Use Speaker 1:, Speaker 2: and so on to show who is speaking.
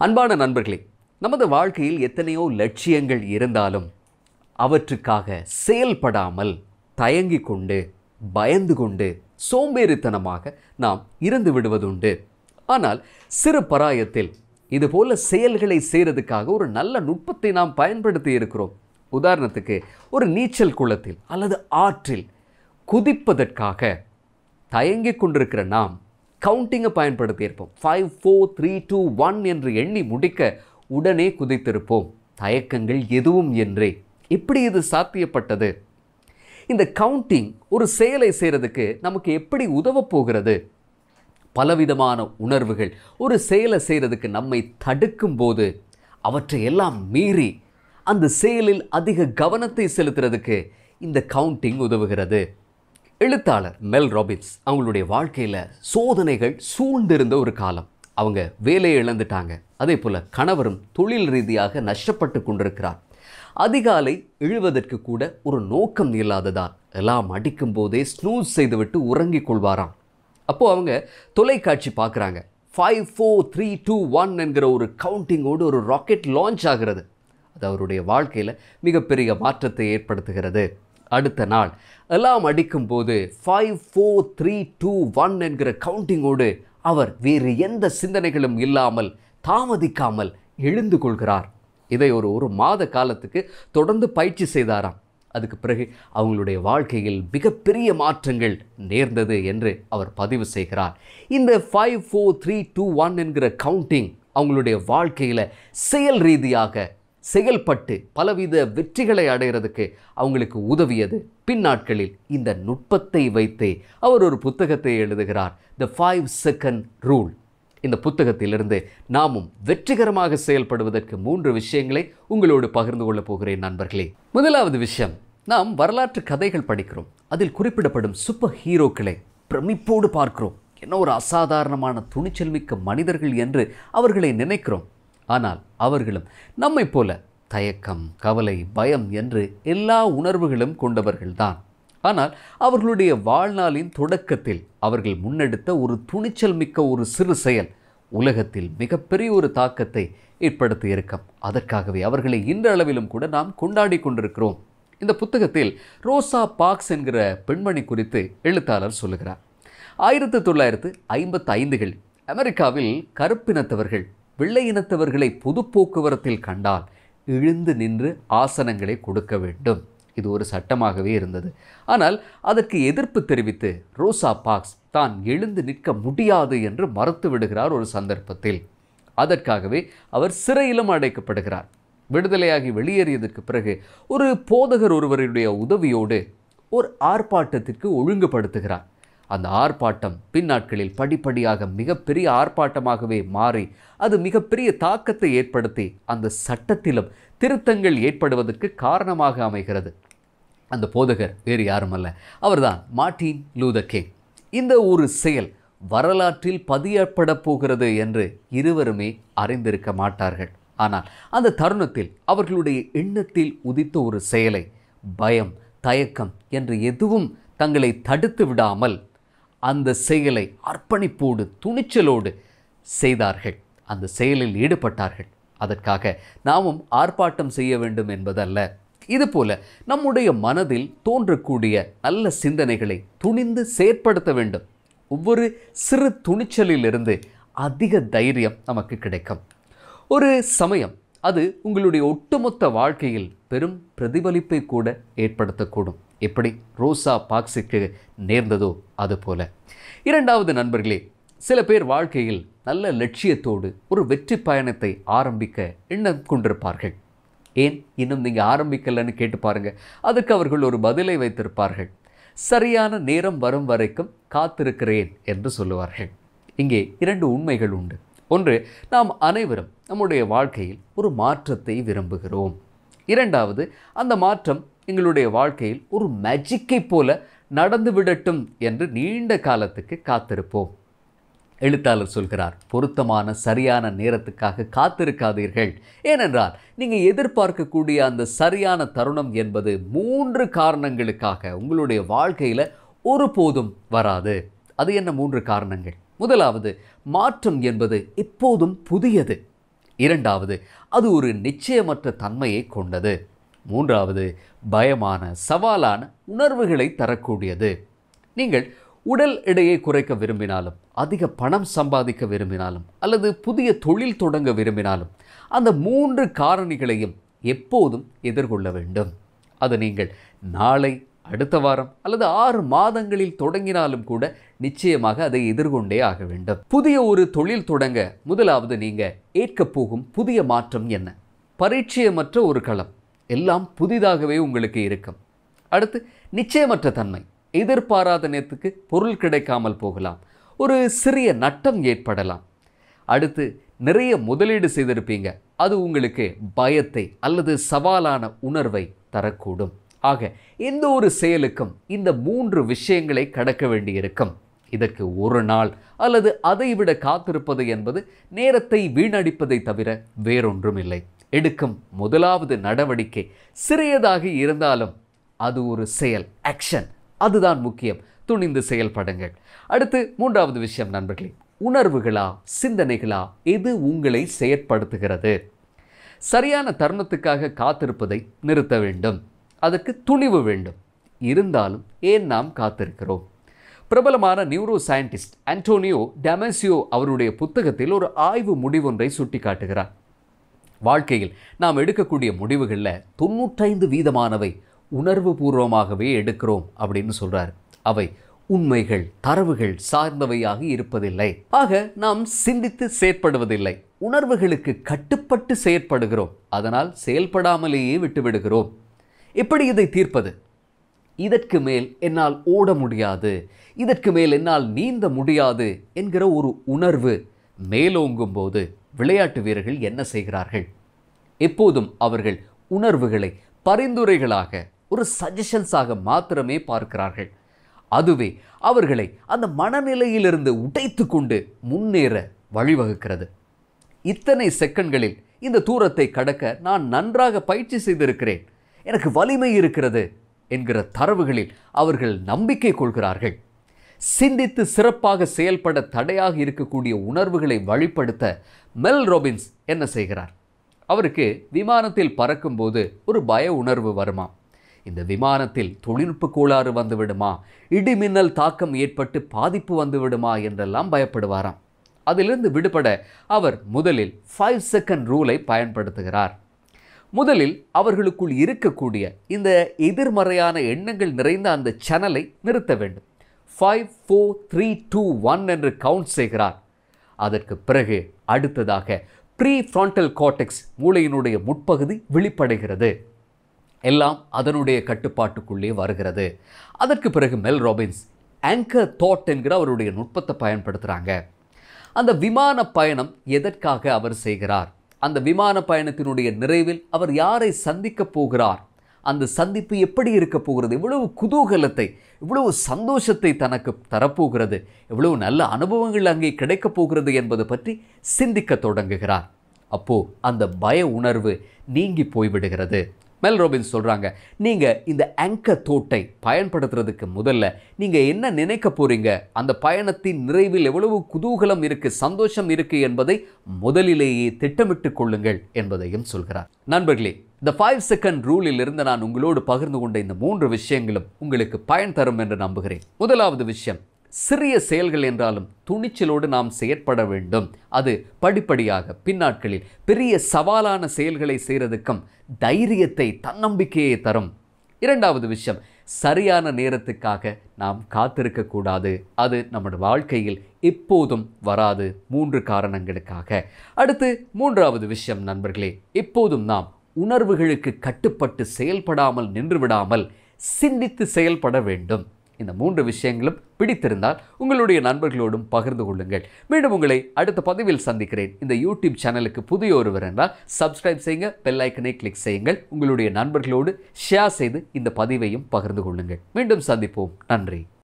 Speaker 1: அன்பான நண்பர்களே நமது வாழ்க்கையில் எத்தனையோ லட்சியங்கள் இருந்தாலும் அவற்றுக்காக செயல்படாமல் தயங்கிக் கொண்டு பயந்து கொண்டு சோம்பேறித்தனமாக நாம் இருந்து விடுவதுண்டு. ஆனால் சிறு பராயத்தில் இதுபோல செயல்களை செய்கிறதுக்காக ஒரு நல்ல நுட்பத்தை நாம் பயன்படுத்தி இருக்கிறோம். உதாரணத்துக்கு ஒரு நீச்சல் குளத்தில் அல்லது ஆற்றில் குதிப்பதற்காக தயங்கிக் கொண்டிருக்கிற நாம் கவுண்டிங்கை பயன்படுத்தியிருப்போம். Five four three two one என்று எண்ணி முடிக்க உடனே குதித்திருப்போம். தயக்கங்கள் எதுவும் என்றே. எப்படி இது சாத்தியப்பட்டது. இந்த கவுண்டிங் ஒரு செயலை செய்கிறதுக்கு நமக்கு எப்படி உதவப் போகிறது? பலவிதமான உணர்வுகள். ஒரு செயலை செய்கிறதுக்கு நம்மை தடுக்கும் போது அவற்றை எல்லாம் மீறி அந்த செயலில் அதிக கவனத்தை செலுத்துறதுக்கு இந்த கவுண்டிங் உதவுகிறது. எழுத்தாளர் மெல் ராபின்ஸ் அவங்களுடைய வாழ்க்கையில் சோதனைகள் சூழ்ந்திருந்த ஒரு காலம். அவங்க வேலையை இழந்துட்டாங்க. அதே போல் கணவரும் தொழில் ரீதியாக நஷ்டப்பட்டு கொண்டிருக்கிறார். அதிகாலை எழுவதற்கு கூட ஒரு நோக்கம் இல்லாததால் எல்லாம் அடிக்கும் போதே ஸ்னூஸ் செய்துவிட்டு உறங்கிக் கொள்வாராம். அப்போது அவங்க தொலைக்காட்சி பார்க்குறாங்க. Five four three two one என்கிற ஒரு கவுண்டிங்கோடு ஒரு ராக்கெட் லான்ச் ஆகிறது. அது அவருடைய வாழ்க்கையில் மிகப்பெரிய மாற்றத்தை ஏற்படுத்துகிறது. அடுத்த நாள். எல்லாம் அடிக்கும் போது five four three two one என்கிற கவுண்டிங்கோடு அவர் வேறு எந்த சிந்தனைகளும் இல்லாமல் தாமதிக்காமல் எழுந்து கொள்கிறார். இதை ஒரு ஒரு மாத காலத்துக்கு தொடர்ந்து பயிற்சி செய்தாராம். அதுக்கு பிறகு அவங்களுடைய வாழ்க்கையில் மிகப்பெரிய மாற்றங்கள் நேர்ந்தது என்று அவர் பதிவு செய்கிறார். இந்த five four three two one என்கிற கவுண்டிங் அவங்களுடைய வாழ்க்கையில் செயல் ரீதியாக செயல்பட்டு பலவித வெற்றிகளை அடைகிறதுக்கு அவங்களுக்கு உதவியது. பின்னாட்களில் இந்த நுட்பத்தை வைத்தே அவர் ஒரு புத்தகத்தை எழுதுகிறார். த ஃபைவ் செகண்ட் ரூல் இந்த புத்தகத்திலிருந்து நாமும் வெற்றிகரமாக செயல்படுவதற்கு மூன்று விஷயங்களை உங்களோடு பகிர்ந்து கொள்ளப் போகிறேன் நண்பர்களே. முதலாவது விஷயம் நாம் வரலாற்று கதைகள் படிக்கிறோம். அதில் குறிப்பிடப்படும் சூப்பர் ஹீரோக்களை பிரமிப்போடு பார்க்கிறோம். என்ன ஒரு அசாதாரணமான துணிச்சல் மிக்க மனிதர்கள் என்று அவர்களை நினைக்கிறோம். ஆனால் அவர்களும் நம்மைப் போல தயக்கம் கவலை பயம் என்று எல்லா உணர்வுகளும் கொண்டவர்கள்தான். ஆனால் அவர்களுடைய வாழ்நாளின் தொடக்கத்தில் அவர்கள் முன்னெடுத்த ஒரு துணிச்சல் மிக்க ஒரு சிறு செயல் உலகத்தில் மிகப்பெரிய ஒரு தாக்கத்தை ஏற்படுத்தி இருக்கும் அதற்காகவே அவர்களை இன்றளவிலும் கூட நாம் கொண்டாடி கொண்டிருக்கிறோம். இந்த புத்தகத்தில் ரோசா பாக்ஸ் என்கிற பெண்மணி குறித்து எழுத்தாளர் சொல்லுகிறார். ஆயிரத்தி தொள்ளாயிரத்து ஐம்பத்தி ஐந்துகள் அமெரிக்காவில் கருப்பினத்தவர்கள் வெள்ளை இனத்தவர்களை பொது போக்குவரத்தில் கண்டால் எழுந்து நின்று ஆசனங்களை கொடுக்க வேண்டும். இது ஒரு சட்டமாகவே இருந்தது. ஆனால் அதற்கு எதிர்ப்பு தெரிவித்து ரோசா பாக்ஸ் தான் எழுந்து நிற்க முடியாது என்று மறுத்து விடுகிறார் ஒரு சந்தர்ப்பத்தில். அதற்காகவே அவர் சிறையிலும் அடைக்கப்படுகிறார். விடுதலையாகி வெளியேறியதற்கு பிறகு ஒரு போதகர் ஒருவருடைய உதவியோடு ஒரு ஆர்ப்பாட்டத்திற்கு ஒழுங்குபடுத்துகிறார். அந்த ஆர்ப்பாட்டம் பின்னாட்களில் படிப்படியாக மிகப்பெரிய ஆர்ப்பாட்டமாகவே மாறி அது மிகப்பெரிய தாக்கத்தை ஏற்படுத்தி அந்த சட்டத்திலும் திருத்தங்கள் ஏற்படுவதற்கு காரணமாக அமைகிறது. அந்த போதகர் வேறு யாருமல்ல அவர்தான் மார்டின் லூத கிங். இந்த ஒரு செயல் வரலாற்றில் பதியப்பட போகிறது என்று இருவருமே அறிந்திருக்க மாட்டார்கள். ஆனால் அந்த தருணத்தில் அவர்களுடைய எண்ணத்தில் உதித்த ஒரு செயலை பயம் தயக்கம் என்று எதுவும் தங்களை தடுத்து விடாமல் அந்த செயலை அர்ப்பணிப்போடு துணிச்சலோடு செய்தார்கள். அந்த செயலில் ஈடுபட்டார்கள். அதற்காக நாமும் ஆர்ப்பாட்டம் செய்ய வேண்டும் என்பதல்ல. இதுபோல நம்முடைய மனதில் தோன்றக்கூடிய நல்ல சிந்தனைகளை துணிந்து செயற்படுத்த வேண்டும். ஒவ்வொரு சிறு துணிச்சலிலிருந்து அதிக தைரியம் நமக்கு கிடைக்கும். ஒரு சமயம் அது உங்களுடைய ஒட்டுமொத்த வாழ்க்கையில் பெரும் பிரதிபலிப்பை கூட ஏற்படுத்தக்கூடும். எப்படி? ரோசா பாக்ஸுக்கு நேர்ந்ததோ அது போல இரண்டாவது நண்பர்களே சில பேர் வாழ்க்கையில் நல்ல லட்சியத்தோடு ஒரு வெற்றி பயணத்தை ஆரம்பிக்க எண்ணம் கொண்டிருப்பார்கள். ஏன்? இன்னும் நீங்கள் ஆரம்பிக்கலைன்னு கேட்டு பாருங்கள் அதுக்கு அவர்கள் ஒரு பதிலை வைத்திருப்பார்கள். சரியான நேரம் வரும் வரைக்கும் காத்திருக்கிறேன் என்று சொல்லுவார்கள். இங்கே இரண்டு உண்மைகள் உண்டு. ஒன்று நாம் அனைவரும் நம்முடைய வாழ்க்கையில் ஒரு மாற்றத்தை விரும்புகிறோம். இரண்டாவது அந்த மாற்றம் எங்களுடைய வாழ்க்கையில் ஒரு மேஜிக்கை போல நடந்து விடட்டும் என்று நீண்ட காலத்துக்கு காத்திருப்போம். எழுத்தாளர் சொல்கிறார் பொருத்தமான சரியான நேரத்துக்காக காத்திருக்காதீர்கள். ஏனென்றால் நீங்கள் எதிர்பார்க்கக்கூடிய அந்த சரியான தருணம் என்பது மூன்று காரணங்களுக்காக உங்களுடைய வாழ்க்கையில் ஒருபோதும் வராது. அது என்ன மூன்று காரணங்கள்? முதலாவது மாற்றம் என்பது எப்போதும் புதியது. இரண்டாவது அது ஒரு நிச்சயமற்ற தன்மையை கொண்டது. மூன்றாவது பயமான சவாலான உணர்வுகளை தரக்கூடியது. நீங்கள் உடல் எடையை குறைக்க விரும்பினாலும் அதிக பணம் சம்பாதிக்க விரும்பினாலும் அல்லது புதிய தொழில் தொடங்க விரும்பினாலும் அந்த மூன்று காரணிகளையும் எப்போதும் எதிர்கொள்ள வேண்டும். அது நீங்கள் நாளை அடுத்த வாரம் அல்லது ஆறு மாதங்களில் தொடங்கினாலும் கூட நிச்சயமாக அதை எதிர்கொண்டே ஆக வேண்டும். புதிய ஒரு தொழில் தொடங்க முதலாவது நீங்கள் ஏற்கப் போகும் புதிய மாற்றம் என்ன? பரிச்சயமற்ற ஒரு களம். எல்லாம் புதிதாகவே உங்களுக்கு இருக்கும். அடுத்து நிச்சயமற்ற தன்மை. எதிர்பாராத நேரத்துக்கு பொருள் கிடைக்காமல் போகலாம். ஒரு சிறிய நட்டம் ஏற்படலாம். அடுத்து நிறைய முதலீடு செய்திருப்பீங்க. அது உங்களுக்கு பயத்தை அல்லது சவாலான உணர்வை தரக்கூடும். ஆக எந்த ஒரு செயலுக்கும் இந்த மூன்று விஷயங்களை கடக்க வேண்டியிருக்கும். இதற்கு ஒரு நாள் அல்லது அதைவிட காத்திருப்பது என்பது நேரத்தை வீணடிப்பதை தவிர வேறொன்றும் இல்லை எடுக்கும் முதலாவது நடவடிக்கை சிறியதாக இருந்தாலும் அது ஒரு செயல் ஆக்ஷன் அதுதான் முக்கியம். துணிந்து செயல்படுங்கள் அடுத்து மூன்றாவது விஷயம் நண்பர்களே உணர்வுகளா சிந்தனைகளா எது உங்களை செயற்படுத்துகிறது? சரியான தருணத்துக்காக காத்திருப்பதை நிறுத்த வேண்டும். அதற்கு துணிவு வேண்டும். இருந்தாலும் ஏன் நாம் காத்திருக்கிறோம்? பிரபலமான நியூரோ சயின்டிஸ்ட் அன்டோனியோ டெமசியோ அவருடைய புத்தகத்தில் ஒரு ஆய்வு முடிவொன்றை சுட்டிக்காட்டுகிறார். வாழ்க்கையில் நாம் எடுக்கக்கூடிய முடிவுகளில் தொண்ணூற்றைந்து வீதமானவை உணர்வு பூர்வமாகவே எடுக்கிறோம் அப்படின்னு சொல்கிறார் அவை உண்மைகள் தரவுகள் சார்ந்தவையாக இருப்பதில்லை. ஆக நாம் சிந்தித்து செயற்படுவதில்லை. உணர்வுகளுக்கு கட்டுப்பட்டு செயற்படுகிறோம். அதனால் செயல்படாமலேயே விட்டுவிடுகிறோம். எப்படி இதை தீர்ப்பது? இதற்கு மேல் என்னால் ஓட முடியாது. இதற்கு மேல் என்னால் நீந்த முடியாது என்கிற ஒரு உணர்வு மேலோங்கும் போது விளையாட்டு வீரர்கள் என்ன செய்கிறார்கள்? எப்போதும் அவர்கள் உணர்வுகளை பரிந்துரைகளாக ஒரு சஜஷன்ஸாக மாத்திரமே பார்க்கிறார்கள். அதுவே அவர்களை அந்த மனநிலையிலிருந்து உடைத்து கொண்டு முன்னேற வழிவகுக்கிறது. இத்தனை செகண்ட்களில் இந்த தூரத்தை கடக்க நான் நன்றாக பயிற்சி செய்திருக்கிறேன். எனக்கு வலிமை இருக்கிறது என்கிற தரவுகளில் அவர்கள் நம்பிக்கை கொள்கிறார்கள். சிந்தித்து சிறப்பாக செயல்பட தடையாக இருக்கக்கூடிய உணர்வுகளை வழிப்படுத்த மெல் ரோபின்ஸ் என்ன செய்கிறார்? அவருக்கு விமானத்தில் பறக்கும்போது ஒரு பய உணர்வு வருமா? இந்த விமானத்தில் தொழில்நுட்ப கோளாறு வந்துவிடுமா? இடிமின்னல் தாக்கம் ஏற்பட்டு பாதிப்பு வந்துவிடுமா? என்றெல்லாம் பயப்படுவாராம். அதிலிருந்து விடுபட அவர் முதலில் ஃபைவ் செகண்ட் ரூலை பயன்படுத்துகிறார். முதலில் அவர்களுக்குள் இருக்கக்கூடிய இந்த எதிர்மறையான எண்ணங்கள் நிறைந்த அந்த சேனலை நிறுத்த வேண்டும். Five four three two one என்று கவுண்ட் செய்கிறார். அதற்கு பிறகு அடுத்ததாக ப்ரீ ஃப்ரான்டல் கார்டெக்ஸ் மூளையினுடைய முற்பகுதி வெளிப்படுகிறது. எல்லாம் அதனுடைய கட்டுப்பாட்டுக்குள்ளே வருகிறது. அதற்கு பிறகு மெல் ராபின்ஸ் ஆங்கர் தாட் என்கிற அவருடைய நுட்பத்தை பயன்படுத்துகிறாங்க அந்த விமான பயணம் எதற்காக அவர் செய்கிறார்? அந்த விமான பயணத்தினுடைய நிறைவில் அவர் யாரை சந்திக்கப் போகிறார்? அந்த சந்திப்பு எப்படி இருக்க போகிறது? இவ்வளவு குதூகலத்தை இவ்வளவு சந்தோஷத்தை தனக்கு தரப்போகிறது. இவ்வளவு நல்ல அனுபவங்கள் அங்கே கிடைக்கப் போகிறது என்பது பற்றி சிந்திக்க தொடங்குகிறார். அப்போ அந்த பய உணர்வு நீங்கி போய்விடுகிறது. மெல் ரோபின்ஸ் சொல்கிறாங்க நீங்கள் இந்த ஆங்க தோட்டை பயன்படுத்துறதுக்கு முதல்ல நீங்கள் என்ன நினைக்க போகிறீங்க அந்த பயணத்தின் நிறைவில் எவ்வளவு குதூகலம் இருக்குது சந்தோஷம் இருக்குது என்பதை முதலிலேயே திட்டமிட்டு கொள்ளுங்கள் என்பதையும் சொல்கிறார். நண்பர்களே இந்த ஃபைவ் செகண்ட் ரூலில் இருந்து நான் உங்களோடு பகிர்ந்து கொண்ட இந்த மூன்று விஷயங்களும் உங்களுக்கு பயன் தரும் என்று நம்புகிறேன். முதலாவது விஷயம் சிறிய செயல்கள் என்றாலும் துணிச்சலோடு நாம் செயற்பட வேண்டும். அது படிப்படியாக பின்னாட்களில் பெரிய சவாலான செயல்களை செய்கிறதுக்கும் தைரியத்தை தன்னம்பிக்கையை தரும். இரண்டாவது விஷயம் சரியான நேரத்துக்காக நாம் காத்திருக்கக்கூடாது. அது நம்முடைய வாழ்க்கையில் எப்போதும் வராது. மூன்று காரணங்களுக்காக. அடுத்து மூன்றாவது விஷயம் நண்பர்களே எப்போதும் நாம் உணர்வுகளுக்கு கட்டுப்பட்டு செயல்படாமல் நின்று விடாமல் சிந்தித்து செயல்பட வேண்டும். இந்த மூன்று விஷயங்களும் பிடித்திருந்தால் உங்களுடைய நண்பர்களோடும் பகிர்ந்து கொள்ளுங்கள். மீண்டும் உங்களை அடுத்த பதிவில் சந்திக்கிறேன். இந்த யூடியூப் சேனலுக்கு புதிய ஒருவர் என்றால் சப்ஸ்கிரைப் செய்யுங்க பெல்லைக்கனை கிளிக் செய்யுங்கள். உங்களுடைய நண்பர்களோடு ஷேர் செய்து இந்த பதிவையும் பகிர்ந்து கொள்ளுங்கள். மீண்டும் சந்திப்போம். நன்றி.